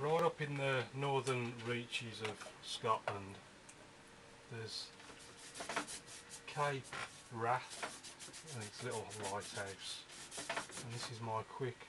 Right up in the northern reaches of Scotland, there's Cape Wrath and its little lighthouse. And this is my quick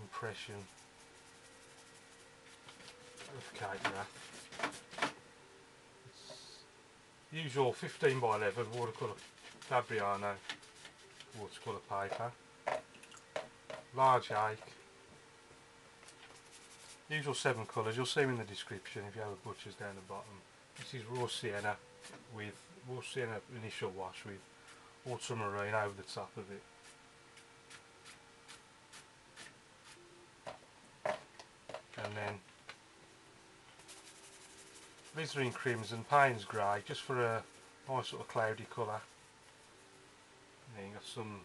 impression of Cape Wrath. It's usual 15 by 11 watercolour Fabriano watercolour paper. Large hake Usual seven colours, you'll see them in the description if you have a butcher's down the bottom. This is raw sienna with raw sienna initial wash with ultramarine over the top of it. And then alizarin crimson, Payne's grey, just for a nice sort of cloudy colour. And then you've got some,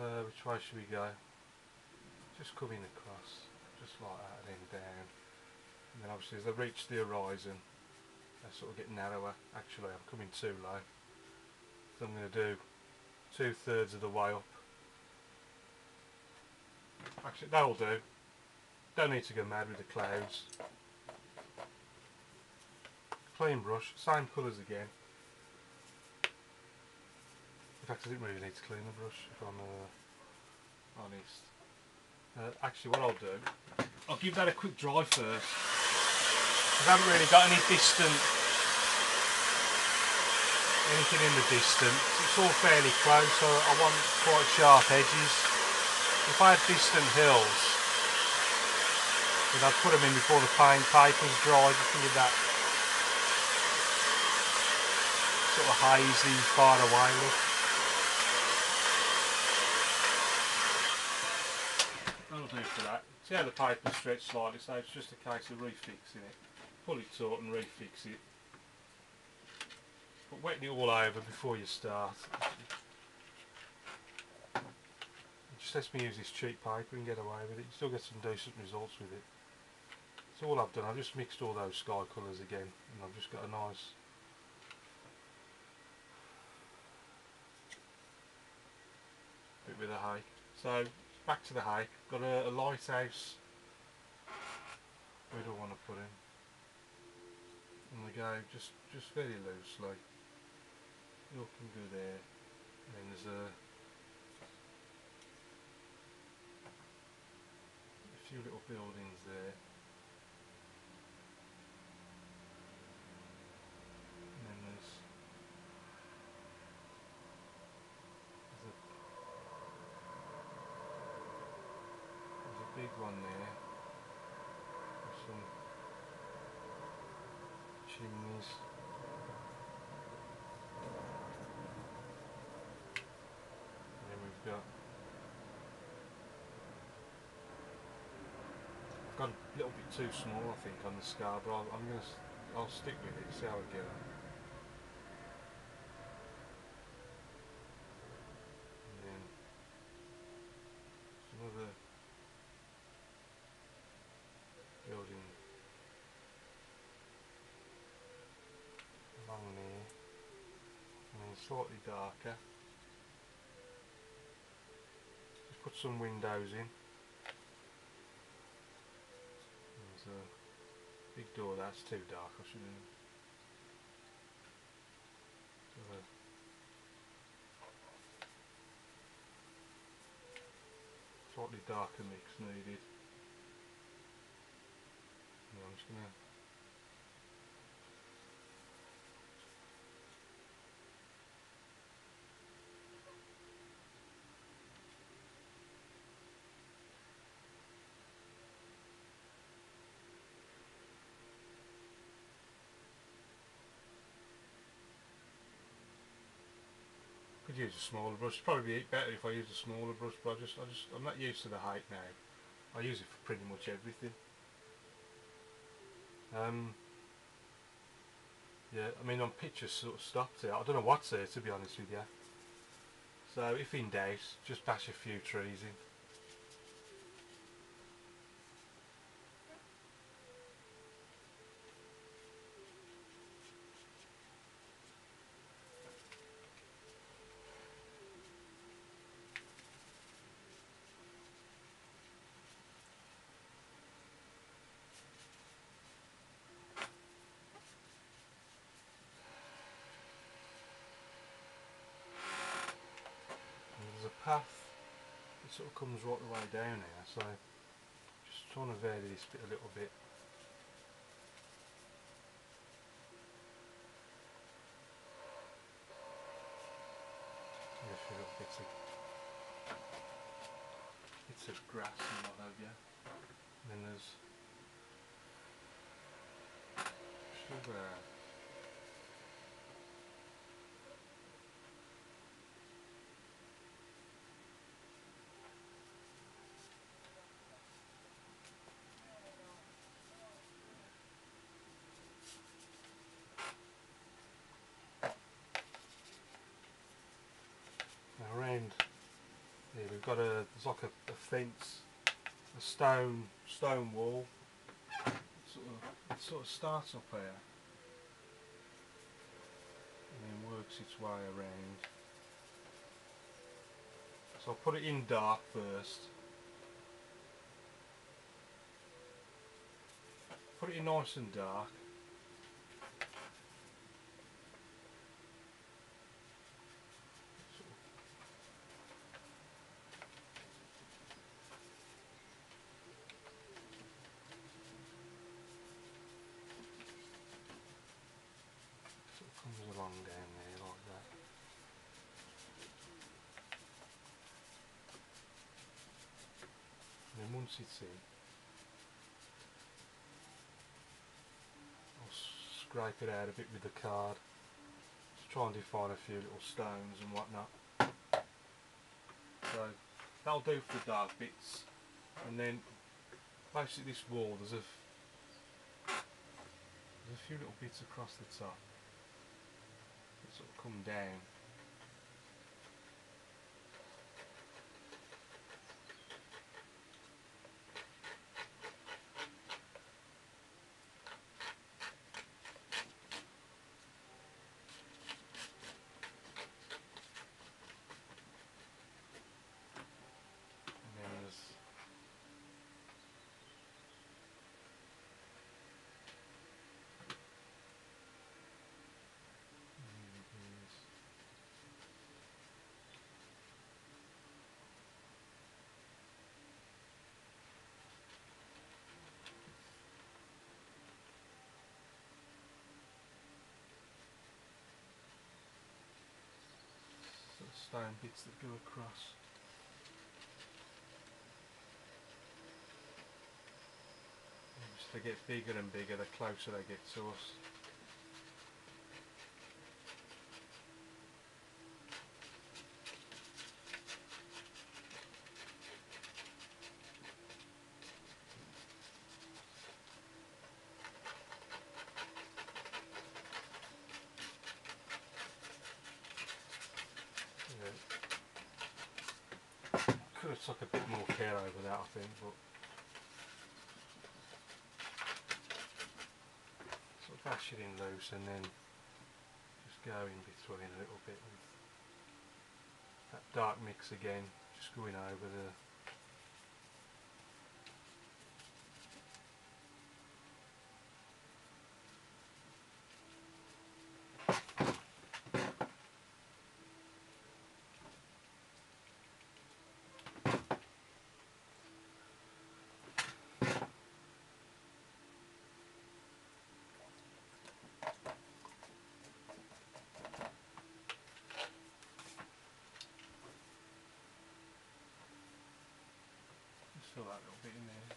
uh, which way should we go? Just coming across just like that and then down and then obviously as I reach the horizon they sort of get narrower. Actually I'm coming too low. So I'm going to do two thirds of the way up. Actually that'll do. Don't need to go mad with the clouds. Clean brush same colours again. In fact I didn't really need to clean the brush if I'm uh, honest uh, actually what I'll do, I'll give that a quick dry first. I haven't really got any distant, anything in the distance. It's all fairly close, so I want quite sharp edges. If I had distant hills, then I'd put them in before the paint paper's dried, just to give that sort of hazy, far away look. That'll do for that. See how the paper stretched slightly, so it's just a case of refixing it. Pull it taut and refix it. But wetting it all over before you start. It just lets me use this cheap paper and get away with it. You still get some decent results with it. So all I've done, I've just mixed all those sky colours again and I've just got a nice bit with a hake. So back to the hake. Got a, a lighthouse. Where do I want to put in? And we go just just very loosely. You can go there. And then there's a a few little buildings there. big one there with some chimneys and then we've got I've a little bit too small I think on the scar but I'll, I'm gonna I'll stick with it see how I get on slightly darker. Just put some windows in. There's big door, that's too dark, I should have. Slightly darker mix needed. I'm just going use a smaller brush. Probably be better if I use a smaller brush, but I just, I just, I'm not used to the hake now. I use it for pretty much everything. Um, yeah, I mean on pictures sort of stopped it. I don't know what's there to be honest with you. So if in doubt, just bash a few trees in. Path. It sort of comes right the way down here so just trying to vary this bit a little bit. A few little bits grass and what have you. And then there's sugar Now around here we've got a there's like a, a fence, a stone stone wall. Sort of sort of starts up here and then works its way around. So I'll put it in dark first. Put it in nice and dark. Sort of sort of comes along down there like that. I'll scrape it out a bit with the card. Just try and define a few little stones and whatnot. So that'll do for the dark bits. And then basically this wall there's a there's a few little bits across the top that sort of come down. And then there's Mm, there's- sort of stone bits that go across. Just they get bigger and bigger the closer they get to us. Yeah. Could have took a bit more care over that I think but sort of bash it in loose and then just go in between a little bit with that dark mix again, just going over the just fill that little bit in there.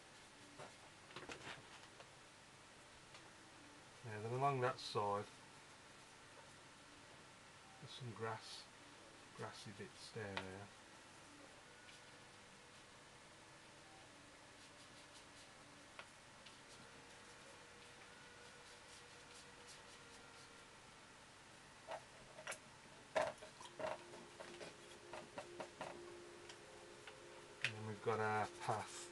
Yeah, then along that side there's some grass, grassy bits down there. And then we've got our path.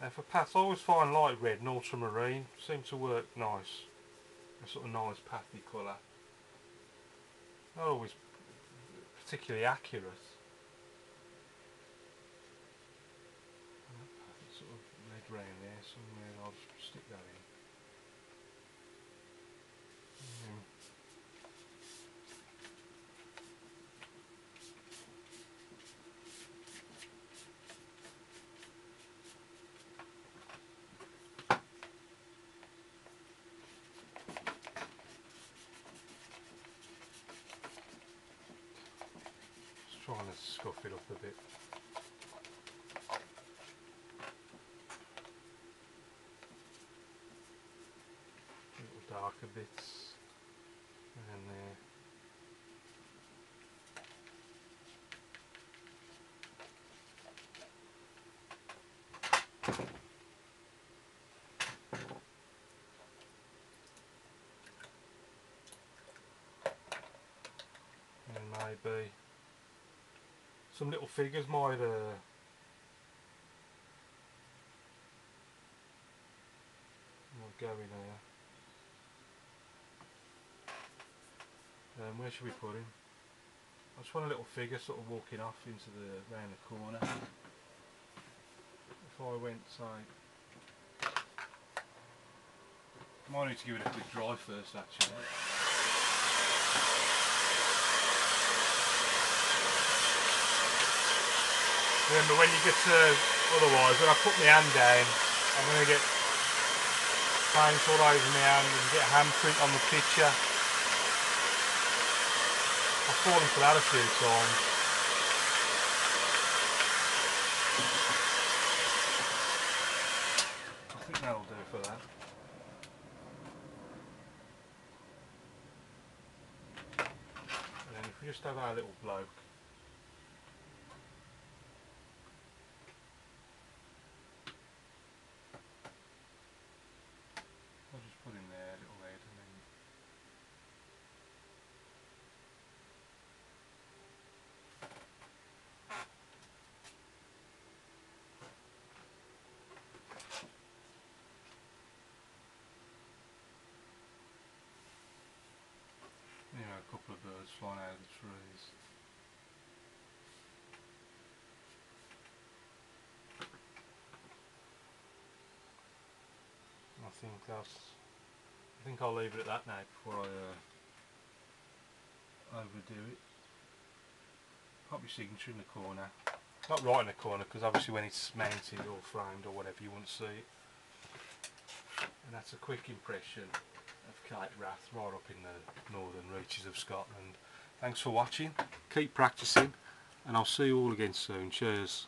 Now for paths, I always find light red and ultramarine seem to work nice. A sort of nice pathy colour. Not always particularly accurate. And that path is sort of red round there somewhere, I'll just stick that in. And then kind to scuff it up a bit. Little darker bits. And there. and maybe some little figures might uh, might go in here. Um, where should we put him? I just want a little figure sort of walking off into the round the corner. If I went say might need to give it a quick dry first actually. Remember when you get to, otherwise when I put my hand down I'm going to get paint all over my hand and get handprint on the picture. I've fallen for that a few times. I think that'll do for that. And then if we just have our little bloke I'll just put in there a little head and then you know, a couple of birds flying out of the trees. I think that's. I think I'll leave it at that now before I uh, overdo it. Pop your signature in the corner. Not right in the corner because obviously when it's mounted or framed or whatever you won't see it. And that's a quick impression Cape Wrath right up in the northern reaches of Scotland. Thanks for watching. Keep practicing and I'll see you all again soon. Cheers.